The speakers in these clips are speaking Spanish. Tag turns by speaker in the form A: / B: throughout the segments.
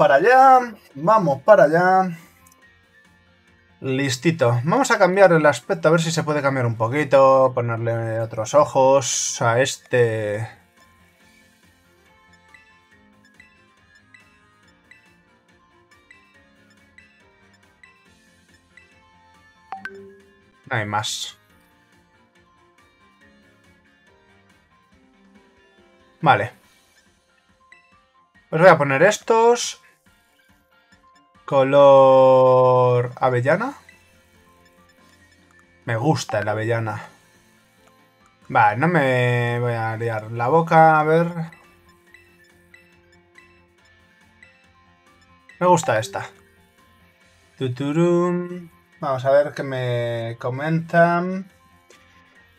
A: para allá. Vamos para allá. Listito. Vamos a cambiar el aspecto, a ver si se puede cambiar un poquito. Ponerle otros ojos a este... No hay más. Vale. Pues voy a poner estos. Color avellana. Me gusta el avellana. Vale, no me voy a liar la boca, a ver. Me gusta esta. Tuturum. Vamos a ver qué me comentan.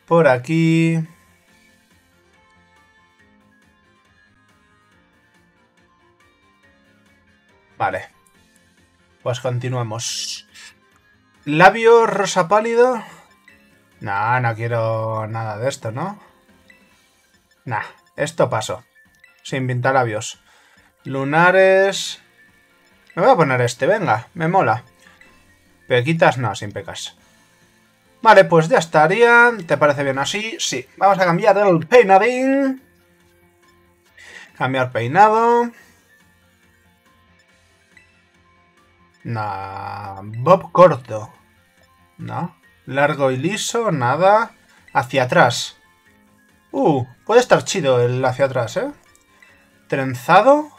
A: Por aquí. Vale. Pues continuamos. Labio rosa pálido. Nah, no quiero nada de esto, ¿no? Nah, esto paso. Sin pintar labios. Lunares... Me voy a poner este, venga, me mola. Pequitas no, sin pecas. Vale, pues ya estaría. ¿Te parece bien así? Sí. Vamos a cambiar el peinadín. Cambiar peinado. Nah, bob corto. No. Largo y liso, nada. Hacia atrás. Uh, puede estar chido el hacia atrás, ¿eh? Trenzado.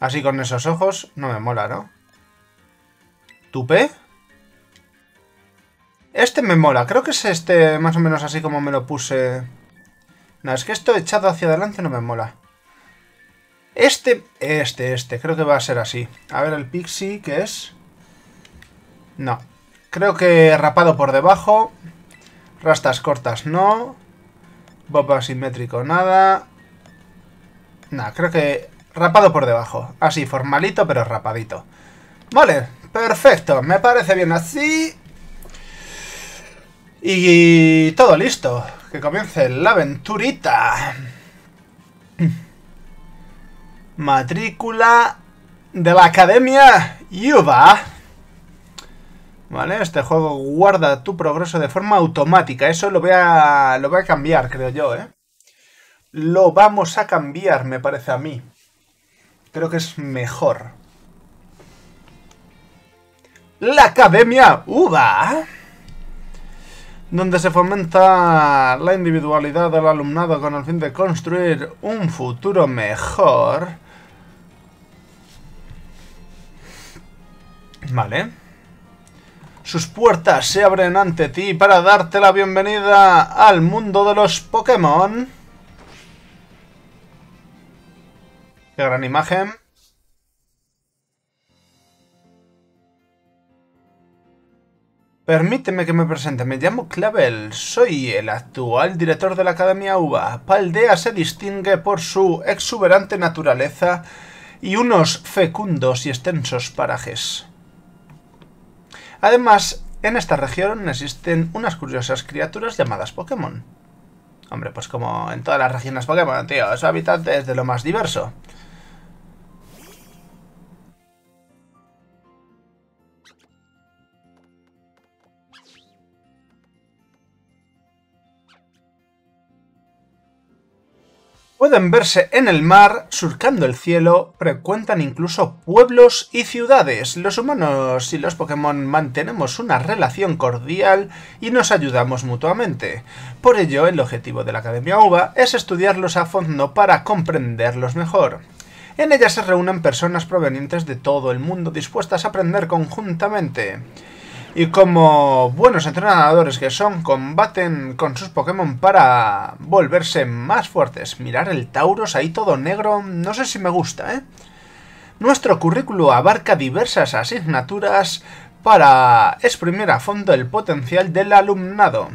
A: Así con esos ojos, no me mola, ¿no? ¿Tupe? Este me mola, creo que es este más o menos así como me lo puse... No, es que esto echado hacia adelante no me mola. Este, este, este, creo que va a ser así. A ver el pixie, ¿qué es? No. Creo que rapado por debajo. Rastas cortas, no. Bob asimétrico, nada. No, creo que rapado por debajo. Así, formalito, pero rapadito. Vale, perfecto. Me parece bien así. Y todo listo. Que comience la aventurita. Matrícula de la Academia Yuba. Vale, este juego guarda tu progreso de forma automática. Eso lo voy a, lo voy a cambiar, creo yo, ¿eh? Lo vamos a cambiar, me parece a mí. Creo que es mejor. La Academia UBA. Donde se fomenta la individualidad del alumnado con el fin de construir un futuro mejor. Vale. Sus puertas se abren ante ti para darte la bienvenida al mundo de los Pokémon. Qué gran imagen. Permíteme que me presente, me llamo Clavel, soy el actual director de la Academia UBA. Paldea se distingue por su exuberante naturaleza y unos fecundos y extensos parajes. Además, en esta región existen unas curiosas criaturas llamadas Pokémon. Hombre, pues como en todas las regiones Pokémon, tío, su hábitat es de lo más diverso. Pueden verse en el mar, surcando el cielo, frecuentan incluso pueblos y ciudades. Los humanos y los Pokémon mantenemos una relación cordial y nos ayudamos mutuamente. Por ello, el objetivo de la Academia UBA es estudiarlos a fondo para comprenderlos mejor. En ella se reúnen personas provenientes de todo el mundo dispuestas a aprender conjuntamente. Y como buenos entrenadores que son, combaten con sus Pokémon para volverse más fuertes. Mirar el Tauros ahí todo negro, no sé si me gusta, ¿eh? Nuestro currículo abarca diversas asignaturas para exprimir a fondo el potencial del alumnado.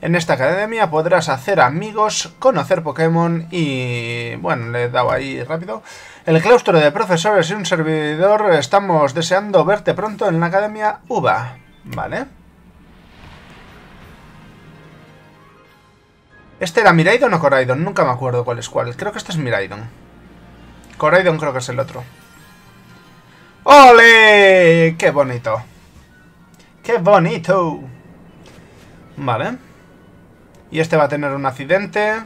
A: En esta academia podrás hacer amigos, conocer Pokémon y... bueno, le he dado ahí rápido. El claustro de profesores y un servidor estamos deseando verte pronto en la academia UBA. Vale. ¿Este era Miraidon o Coraidon? Nunca me acuerdo cuál es cuál. Creo que este es Miraidon. Coraidon creo que es el otro. ¡Ole! ¡Qué bonito! ¡Qué bonito! Vale. Y este va a tener un accidente.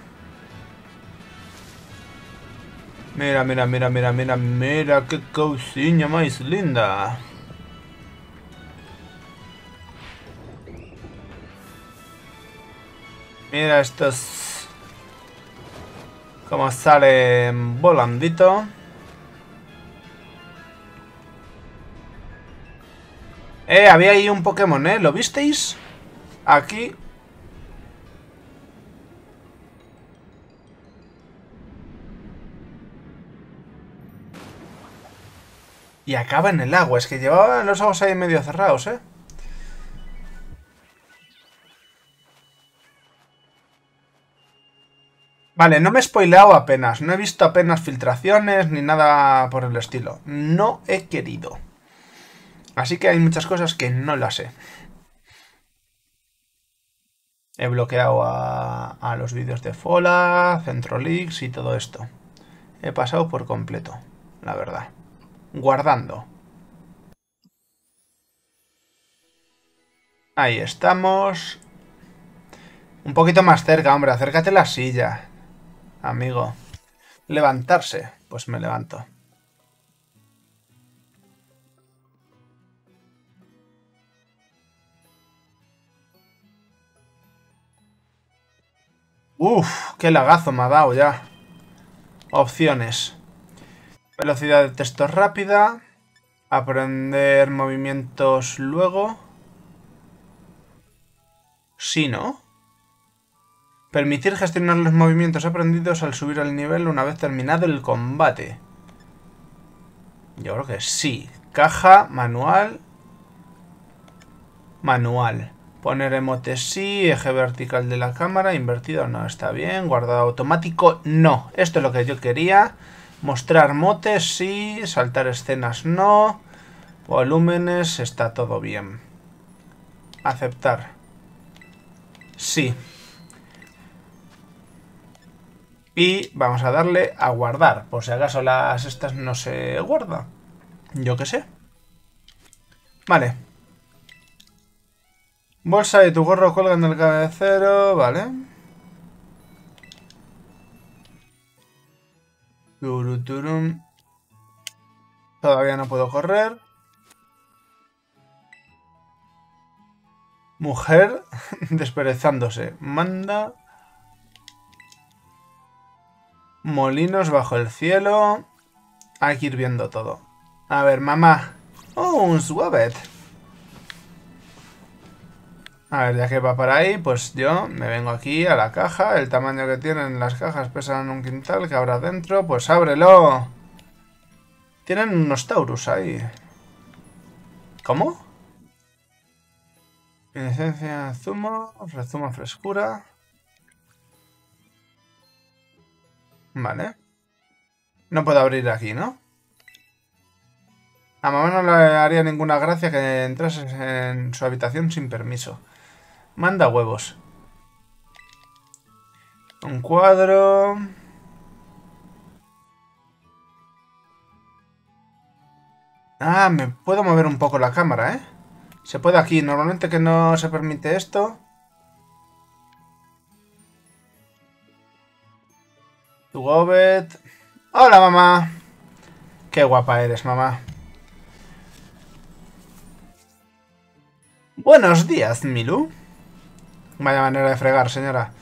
A: Mira, mira, mira, mira, mira, mira, qué cocina más linda. Mira estos... Como sale volandito. Eh, había ahí un Pokémon, ¿eh? ¿Lo visteis? Aquí. Y acaba en el agua. Es que llevaban los ojos ahí medio cerrados, ¿eh? Vale, no me he spoileado apenas. No he visto apenas filtraciones ni nada por el estilo. No he querido. Así que hay muchas cosas que no las sé. He bloqueado a, los vídeos de Fola, Centrolix y todo esto. He pasado por completo, la verdad. Guardando. Ahí estamos. Un poquito más cerca, hombre. Acércate a la silla. Amigo. Levantarse. Pues me levanto. Uf, qué lagazo me ha dado ya. Opciones. Velocidad de texto rápida. Aprender movimientos luego. Sí, ¿no? Permitir gestionar los movimientos aprendidos al subir al nivel una vez terminado el combate. Yo creo que sí. Caja, manual. Manual. Poner emote sí, eje vertical de la cámara, invertido no, está bien, guardado automático no. Esto es lo que yo quería. Mostrar motes sí, saltar escenas no. Volúmenes está todo bien. Aceptar. Sí. Y vamos a darle a guardar, por si acaso las estas no se guardan. Yo qué sé. Vale. Bolsa de tu gorro colga en el cabecero, vale. Todavía no puedo correr. Mujer desperezándose. Manda. Molinos bajo el cielo. Hay que ir viendo todo. A ver, mamá. Oh, un Swabet. A ver, ya que va por ahí, pues yo me vengo aquí a la caja. El tamaño que tienen las cajas pesan un quintal que habrá dentro. Pues ábrelo. Tienen unos Taurus ahí. ¿Cómo? Licencia zumo, rezumo frescura. Vale. No puedo abrir aquí, ¿no? A mamá no le haría ninguna gracia que entrases en su habitación sin permiso. Manda huevos. Un cuadro... Ah, me puedo mover un poco la cámara, ¿eh? Se puede aquí. Normalmente que no se permite esto. Hola, mamá. Qué guapa eres, mamá. Buenos días, Milu. Vaya manera de fregar, señora.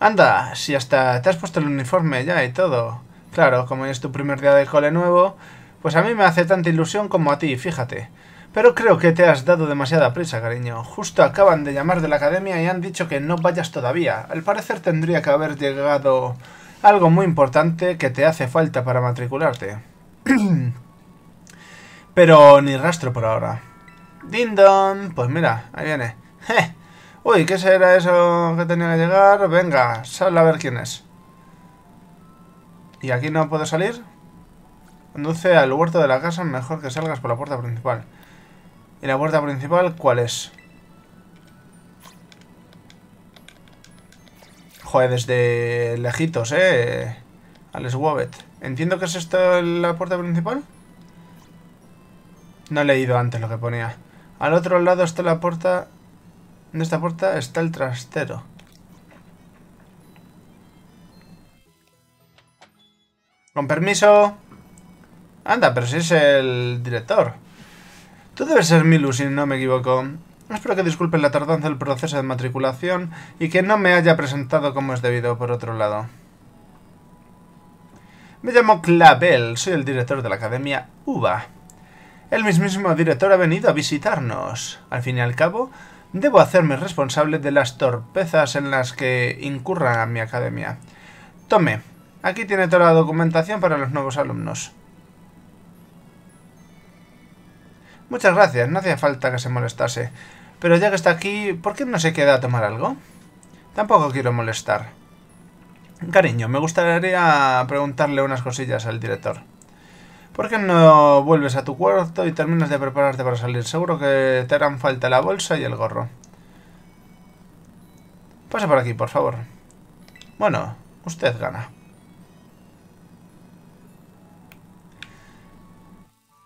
A: Anda, si hasta te has puesto el uniforme ya y todo. Claro, como es tu primer día de cole nuevo, pues a mí me hace tanta ilusión como a ti, fíjate. Pero creo que te has dado demasiada prisa, cariño. Justo acaban de llamar de la academia y han dicho que no vayas todavía. Al parecer tendría que haber llegado algo muy importante que te hace falta para matricularte. Pero ni rastro por ahora. Dindon, pues mira, ahí viene. Uy, ¿qué será eso que tenía que llegar? Venga, sal a ver quién es. ¿Y aquí no puedo salir? Conduce al huerto de la casa, mejor que salgas por la puerta principal. ¿Y la puerta principal cuál es? Joder, desde lejitos, eh. Alex Wobbet. Entiendo que es esto la puerta principal. No he leído antes lo que ponía. Al otro lado está la puerta... En esta puerta está el trastero. Con permiso. Anda, pero si es el director. Tú debes ser Milu, si no me equivoco. Espero que disculpen la tardanza del proceso de matriculación y que no me haya presentado como es debido por otro lado. Me llamo Clavel, soy el director de la Academia UBA. El mismísimo director ha venido a visitarnos. Al fin y al cabo, debo hacerme responsable de las torpezas en las que incurra mi academia. Tome, aquí tiene toda la documentación para los nuevos alumnos. Muchas gracias, no hacía falta que se molestase. Pero ya que está aquí, ¿por qué no se queda a tomar algo? Tampoco quiero molestar. Cariño, me gustaría preguntarle unas cosillas al director. ¿Por qué no vuelves a tu cuarto y terminas de prepararte para salir? Seguro que te harán falta la bolsa y el gorro. Pase por aquí, por favor. Bueno, usted gana.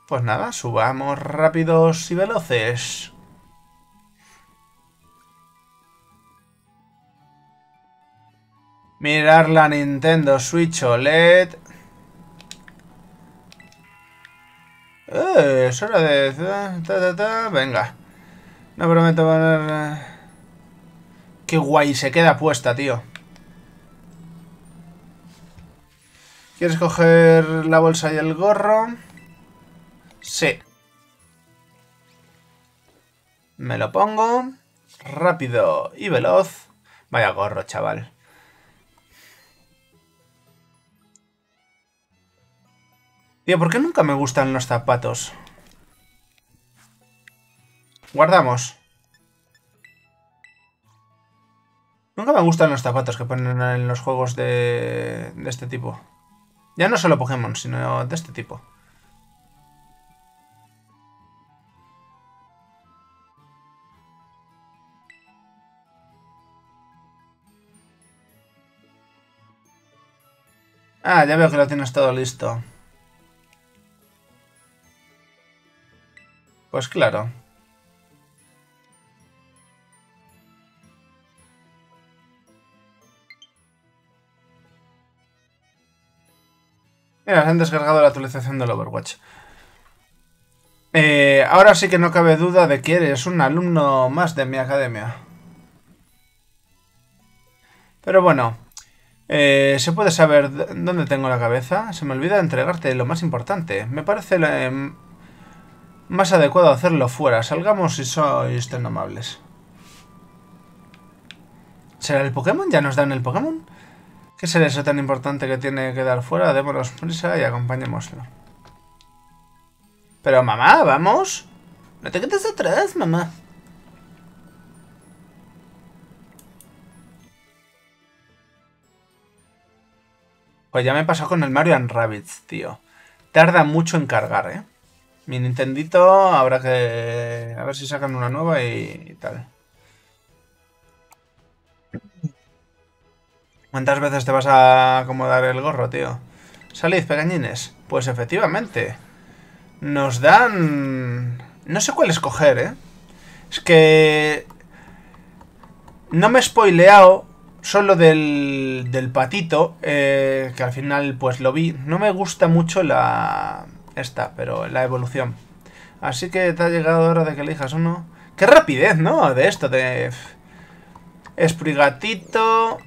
A: Pues nada, subamos rápidos y veloces. Mirar la Nintendo Switch OLED. Eh, es hora de... Venga. No prometo poner... Eh. Qué guay, se queda puesta, tío. ¿Quieres coger la bolsa y el gorro? Sí. Me lo pongo. Rápido y veloz. Vaya gorro, chaval. Tío, ¿por qué nunca me gustan los zapatos? Guardamos. Nunca me gustan los zapatos que ponen en los juegos de, de este tipo. Ya no solo Pokémon, sino de este tipo. Ah, ya veo que lo tienes todo listo. Pues claro. Mira, han descargado la actualización del Overwatch. Eh, ahora sí que no cabe duda de que eres un alumno más de mi academia. Pero bueno, eh, ¿Se puede saber dónde tengo la cabeza? Se me olvida entregarte lo más importante. Me parece em, más adecuado hacerlo fuera. Salgamos si sois tan amables. ¿Será el Pokémon? ¿Ya nos dan el Pokémon? ¿Qué será eso tan importante que tiene que dar fuera? Démonos prisa y acompañémoslo. Pero mamá, vamos. No te quedes atrás, mamá. Pues ya me pasó con el Mario Rabbids, tío. Tarda mucho en cargar, ¿eh? Mi Nintendito habrá que... A ver si sacan una nueva y, tal. ¿Cuántas veces te vas a acomodar el gorro, tío? Salid, pequeñines. Pues efectivamente. Nos dan... No sé cuál escoger, ¿eh? Es que... No me he spoileado solo del, del patito, eh, que al final pues lo vi. No me gusta mucho la... esta, pero la evolución. Así que te ha llegado hora de que elijas uno. ¡Qué rapidez, ¿no? De esto, de... Esprigatito...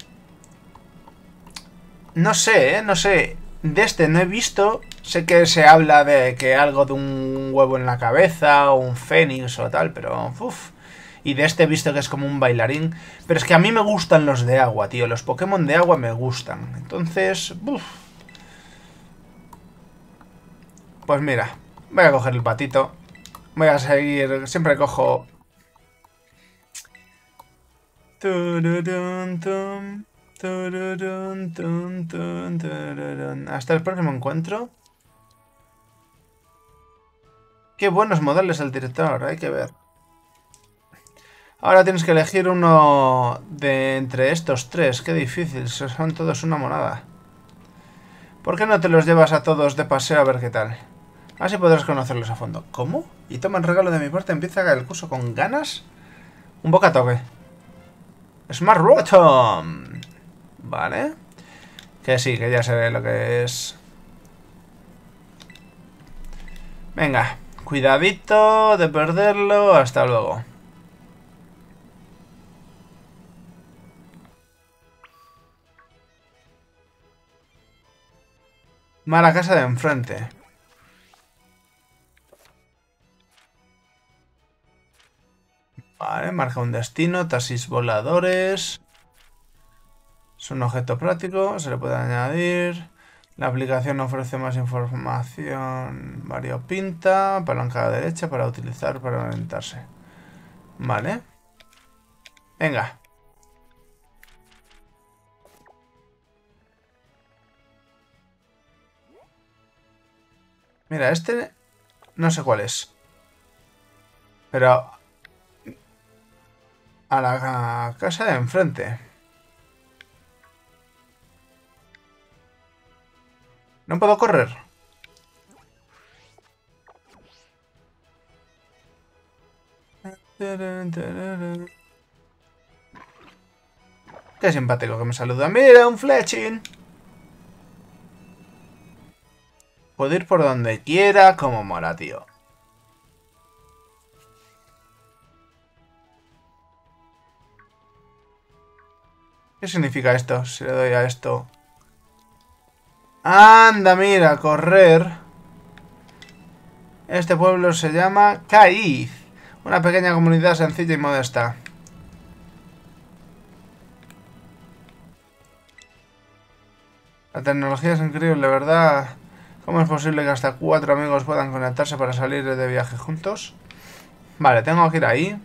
A: No sé, ¿eh? No sé. De este no he visto. Sé que se habla de que algo de un huevo en la cabeza o un fénix o tal, pero... Uf. Y de este he visto que es como un bailarín. Pero es que a mí me gustan los de agua, tío. Los Pokémon de agua me gustan. Entonces... Pues mira. Voy a coger el patito. Voy a seguir... Siempre cojo... Hasta el próximo encuentro. Qué buenos modales el director, hay que ver. Ahora tienes que elegir uno de entre estos tres. Qué difícil, son todos una monada. ¿Por qué no te los llevas a todos de paseo a ver qué tal? Así podrás conocerlos a fondo. ¿Cómo? Y toma el regalo de mi parte, empieza el curso con ganas. Un boca toque. Smart Rotom. Vale. Que sí, que ya se ve lo que es. Venga, cuidadito de perderlo. Hasta luego. Mala casa de enfrente. Vale, marca un destino, taxis voladores. Es un objeto práctico, se le puede añadir. La aplicación ofrece más información variopinta, palanca derecha para utilizar para orientarse. Vale. Venga. Mira, este no sé cuál es. Pero a la casa de enfrente. No puedo correr. Qué simpático que me saluda. ¡Mira, un fletching! Puedo ir por donde quiera, como mola, tío. ¿Qué significa esto? Si le doy a esto... Anda, mira, correr. Este pueblo se llama Caiz. Una pequeña comunidad sencilla y modesta. La tecnología es increíble, ¿verdad? ¿Cómo es posible que hasta cuatro amigos puedan conectarse para salir de viaje juntos? Vale, tengo que ir ahí.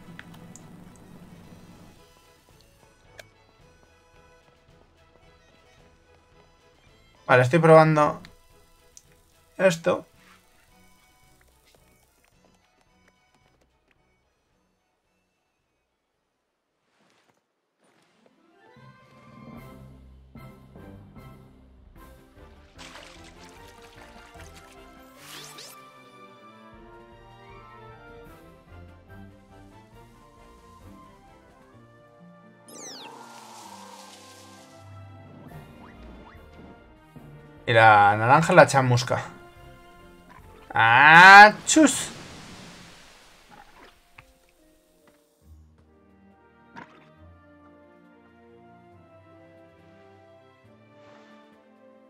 A: Vale, estoy probando esto. Y la naranja la chamusca. ¡Ah! ¡Chus!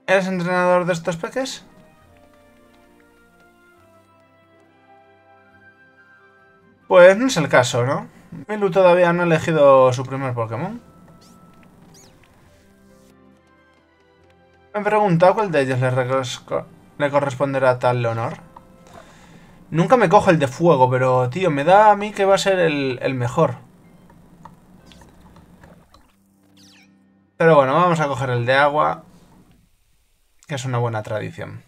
A: ¿Eres entrenador de estos peques? Pues no es el caso, ¿no? Milu todavía no ha elegido su primer Pokémon. Me he preguntado cuál de ellos le, corresponderá tal honor. Nunca me cojo el de fuego, pero tío, me da a mí que va a ser el, el mejor. Pero bueno, vamos a coger el de agua, que es una buena tradición.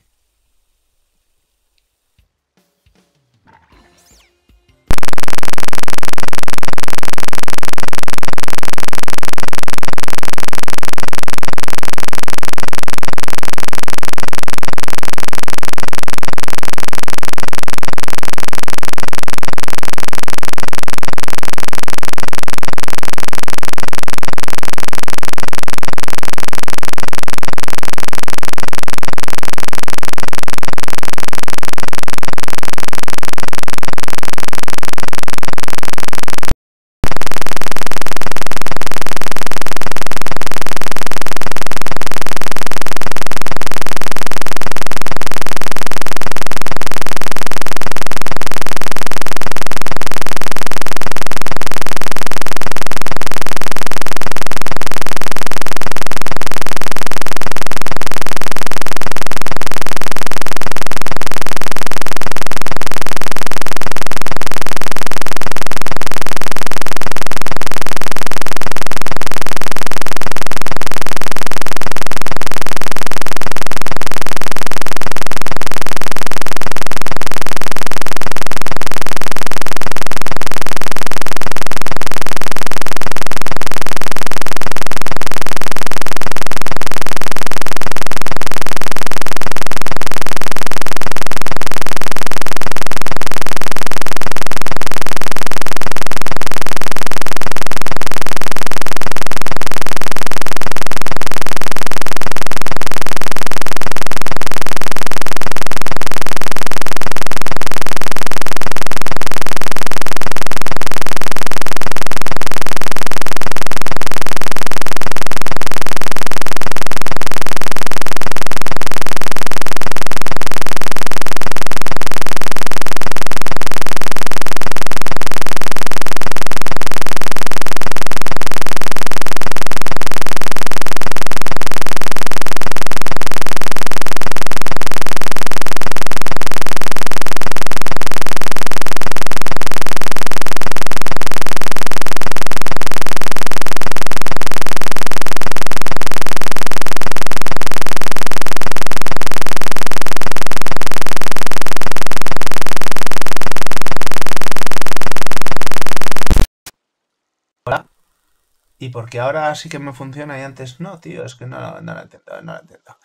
A: ¿Y porque ahora sí que me funciona y antes no, tío? Es que no, no lo entiendo, no lo entiendo.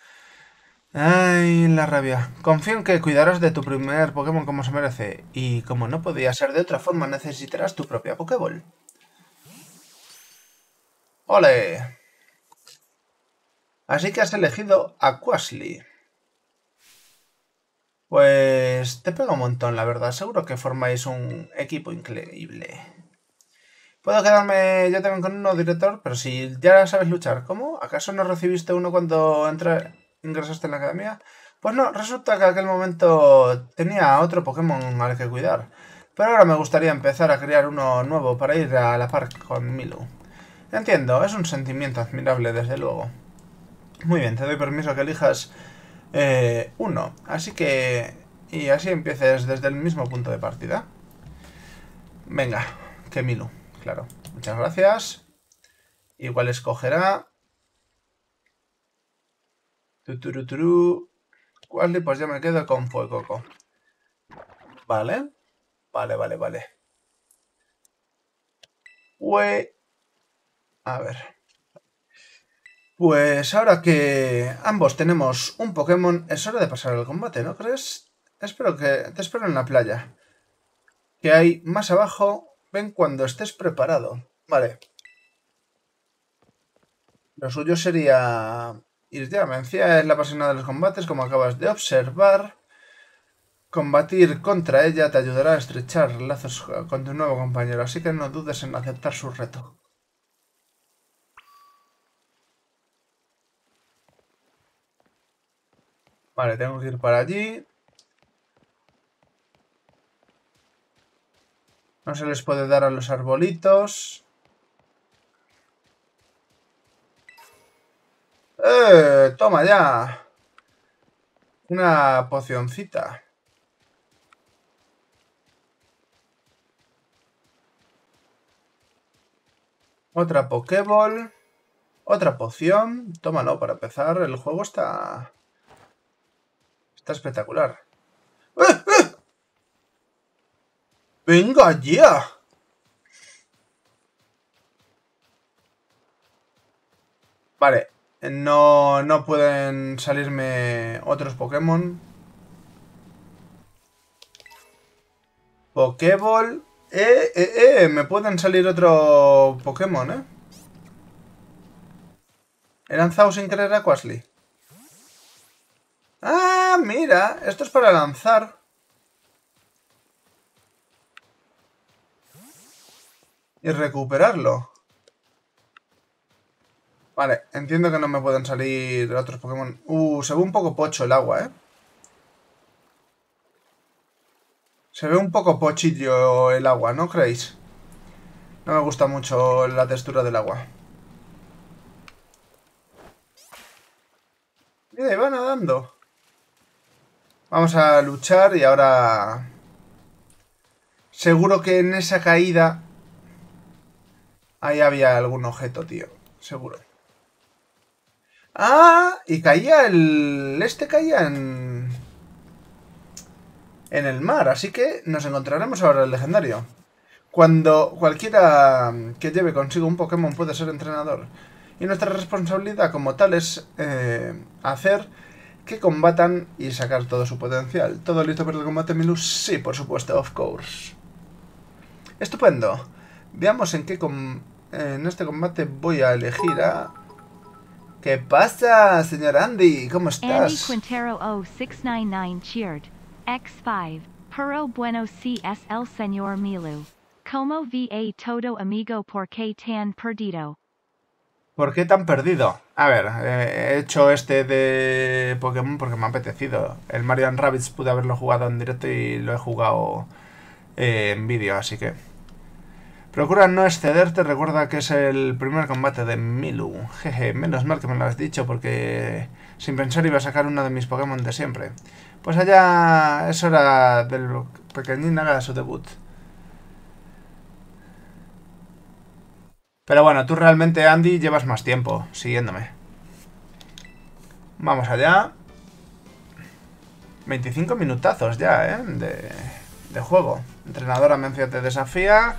A: Ay, la rabia. Confío en que cuidarás de tu primer Pokémon como se merece. Y como no podía ser de otra forma, necesitarás tu propia Pokéball. ¡Ole! Así que has elegido a Quasley. Pues te pega un montón, la verdad. Seguro que formáis un equipo increíble. Puedo quedarme yo también con uno director, pero si ya sabes luchar, ¿cómo? ¿Acaso no recibiste uno cuando entra ingresaste en la academia? Pues no, resulta que en aquel momento tenía otro Pokémon al que cuidar. Pero ahora me gustaría empezar a crear uno nuevo para ir a la par con Milu. Entiendo, es un sentimiento admirable desde luego. Muy bien, te doy permiso que elijas eh, uno. Así que... Y así empieces desde el mismo punto de partida. Venga, que Milu, claro. Muchas gracias. Igual escogerá Tuturuturu. Quali, pues ya me quedo con Fuecoco. Vale. Vale, vale, vale. Ue. A ver. Pues ahora que ambos tenemos un Pokémon, es hora de pasar al combate, ¿no crees? Espero que... Te espero en la playa. Que hay más abajo. Ven cuando estés preparado. Vale. Lo suyo sería Irteamencia es la apasionada de los combates, como acabas de observar. Combatir contra ella te ayudará a estrechar lazos con tu nuevo compañero, así que no dudes en aceptar su reto. Vale, tengo que ir para allí. No se les puede dar a los arbolitos. ¡Eh! Toma ya. Una pocioncita. Otra Pokéball. Otra poción. Tómalo para empezar. El juego está... Está espectacular. ¡Eh! ¡Eh! ¡Venga ya! Vale, no, no pueden salirme otros Pokémon. Pokéball. Eh, eh, eh, me pueden salir otro Pokémon, eh. He lanzado sin querer a Quasley. Ah, mira, esto es para lanzar. Y recuperarlo. Vale, entiendo que no me pueden salir otros Pokémon. Uh, se ve un poco pocho el agua, ¿eh? Se ve un poco pochillo el agua, ¿no creéis? No me gusta mucho la textura del agua. Mira, iba nadando. Vamos a luchar y ahora... Seguro que en esa caída... Ahí había algún objeto, tío. Seguro. Ah, y caía el... Este caía en... En el mar, así que nos encontraremos ahora el legendario. Cuando cualquiera que lleve consigo un Pokémon puede ser entrenador. Y nuestra responsabilidad como tal es eh, hacer que combatan y sacar todo su potencial. ¿Todo listo para el combate, Milus? Sí, por supuesto, of course. Estupendo. Veamos en qué en este combate voy a elegir a ¿Qué pasa, señor Andy? ¿Cómo estás?
B: Andy Quintero 0699 cheered. X5. Puro bueno CS el señor Milu. Como va todo amigo por qué tan perdido.
A: ¿Por qué tan perdido? A ver, eh, he hecho este de Pokémon porque me ha apetecido. El Mario Rabbids pude haberlo jugado en directo y lo he jugado eh, en vídeo, así que... Procura no excederte, recuerda que es el primer combate de Milu. Jeje, menos mal que me lo has dicho porque sin pensar iba a sacar uno de mis Pokémon de siempre. Pues allá es hora del pequeñín haga su debut. Pero bueno, tú realmente, Andy, llevas más tiempo siguiéndome. Vamos allá. 25 minutazos ya, ¿eh? De, de juego. Entrenadora Mencio te desafía.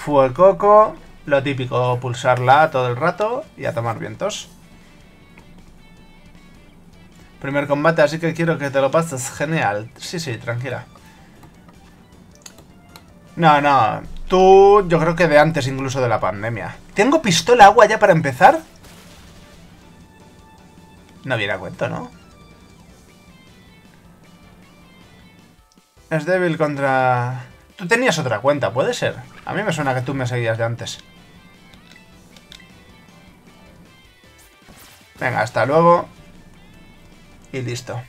A: Fuecoco. Lo típico, pulsarla todo el rato y a tomar vientos. Primer combate, así que quiero que te lo pases genial. Sí, sí, tranquila. No, no. Tú, yo creo que de antes incluso de la pandemia. ¿Tengo pistola agua ya para empezar? No viene a cuento, ¿no? Es débil contra... Tú tenías otra cuenta, puede ser. A mí me suena que tú me seguías de antes. Venga, hasta luego. Y listo.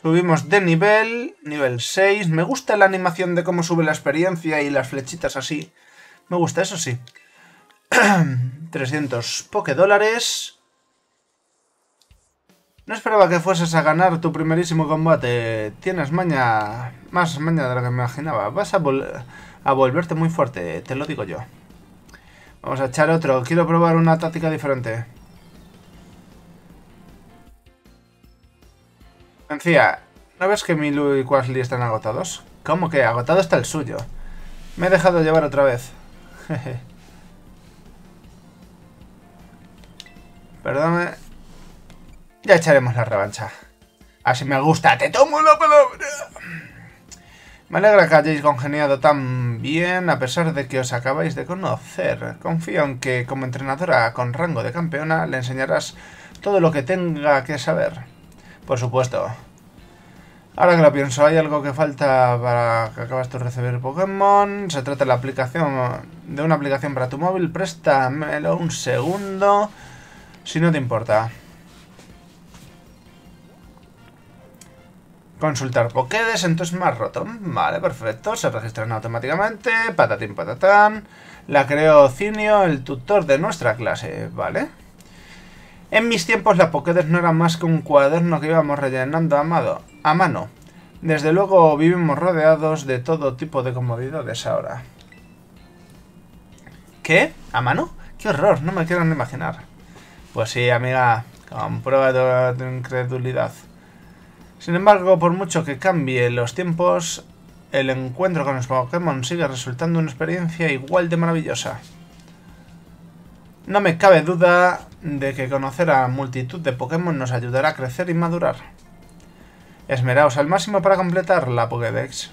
A: Subimos de nivel, nivel 6. Me gusta la animación de cómo sube la experiencia y las flechitas así. Me gusta, eso sí. 300 dólares. No esperaba que fueses a ganar tu primerísimo combate. Tienes maña... Más maña de lo que me imaginaba. Vas a, volverte muy fuerte, te lo digo yo. Vamos a echar otro. Quiero probar una táctica diferente. Encía, ¿no ves que Milu y Quasley están agotados? ¿Cómo que? Agotado está el suyo. Me he dejado llevar otra vez. Perdóname. Ya echaremos la revancha. Así me gusta. ¡Te tomo la palabra! Me alegra que hayáis congeniado tan bien a pesar de que os acabáis de conocer. Confío en que como entrenadora con rango de campeona le enseñarás todo lo que tenga que saber. Por supuesto. Ahora que lo pienso, hay algo que falta para que acabas de recibir Pokémon. Se trata de la aplicación de una aplicación para tu móvil. Préstamelo un segundo, si no te importa. Consultar Pokédex, entonces más roto. Vale, perfecto. Se registran automáticamente. Patatín patatán. La creó Cinio, el tutor de nuestra clase. Vale. En mis tiempos la Pokédex no era más que un cuaderno que íbamos rellenando a, a mano. Desde luego vivimos rodeados de todo tipo de comodidades ahora. ¿Qué? ¿A mano? ¡Qué horror! No me quiero ni imaginar. Pues sí, amiga. Comprueba tu incredulidad. Sin embargo, por mucho que cambie los tiempos, el encuentro con los Pokémon sigue resultando una experiencia igual de maravillosa. No me cabe duda de que conocer a multitud de Pokémon nos ayudará a crecer y madurar. Esmeraos al máximo para completar la Pokédex.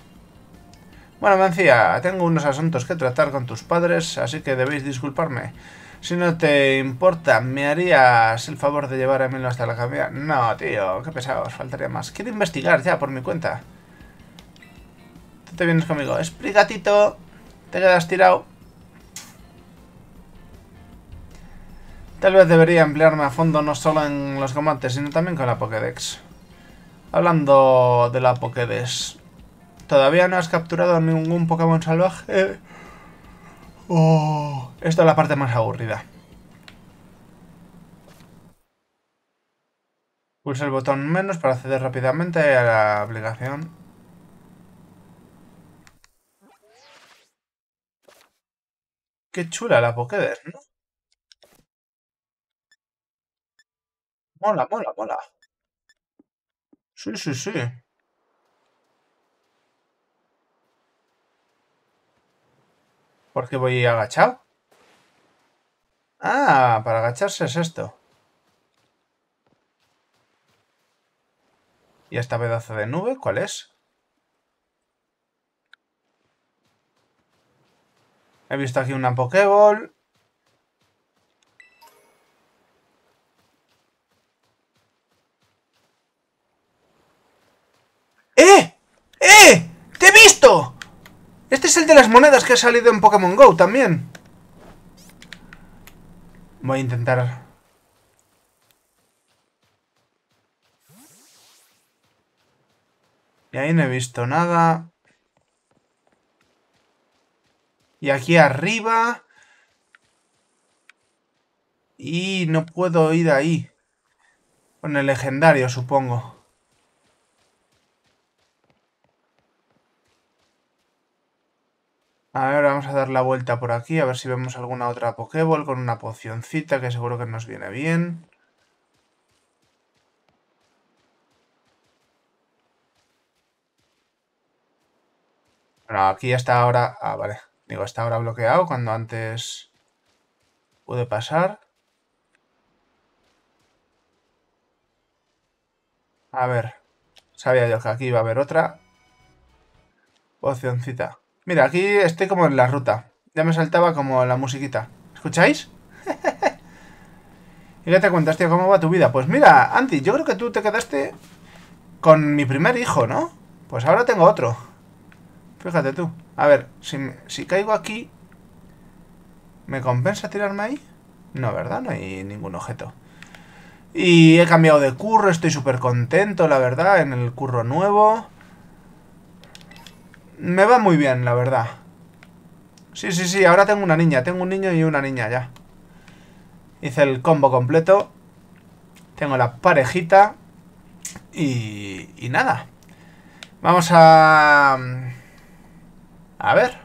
A: Bueno, Mencía, tengo unos asuntos que tratar con tus padres, así que debéis disculparme. Si no te importa, ¿me harías el favor de Emilio hasta la cabina? No, tío, qué pesados, faltaría más. Quiero investigar ya por mi cuenta. Tú te vienes conmigo. Esprigatito, te quedas tirado. Tal vez debería emplearme a fondo no solo en los combates, sino también con la Pokédex. Hablando de la Pokédex, ¿todavía no has capturado ningún Pokémon salvaje? Oh, esta es la parte más aburrida. Pulsa el botón menos para acceder rápidamente a la aplicación. Qué chula la Pokédex, ¿no? Mola, mola, mola. Sí, sí, sí. ¿Por qué voy agachado? Ah, para agacharse es esto. ¿Y esta pedazo de nube cuál es? He visto aquí una Pokéball. Monedas que ha salido en Pokémon GO también. Voy a intentar... Y ahí no he visto nada. Y aquí arriba... Y no puedo ir ahí. Con el legendario, supongo. A ver, vamos a dar la vuelta por aquí, a ver si vemos alguna otra Pokéball con una pocioncita que seguro que nos viene bien. Bueno, aquí está ahora... Ah, vale. Digo, está ahora bloqueado cuando antes pude pasar. A ver. Sabía yo que aquí iba a haber otra. Opcioncita. Mira, aquí estoy como en la ruta. Ya me saltaba como la musiquita. ¿Escucháis? ¿Y qué te cuentas, tío? ¿Cómo va tu vida? Pues mira, Andy, yo creo que tú te quedaste con mi primer hijo, ¿no? Pues ahora tengo otro. Fíjate tú. A ver, si, si caigo aquí... ¿Me compensa tirarme ahí? No, ¿verdad? No hay ningún objeto. Y he cambiado de curro, estoy súper contento, la verdad, en el curro nuevo. Me va muy bien, la verdad. Sí, sí, sí, ahora tengo una niña, tengo un niño y una niña ya. Hice el combo completo. Tengo la parejita. Y, y nada. Vamos a... A ver.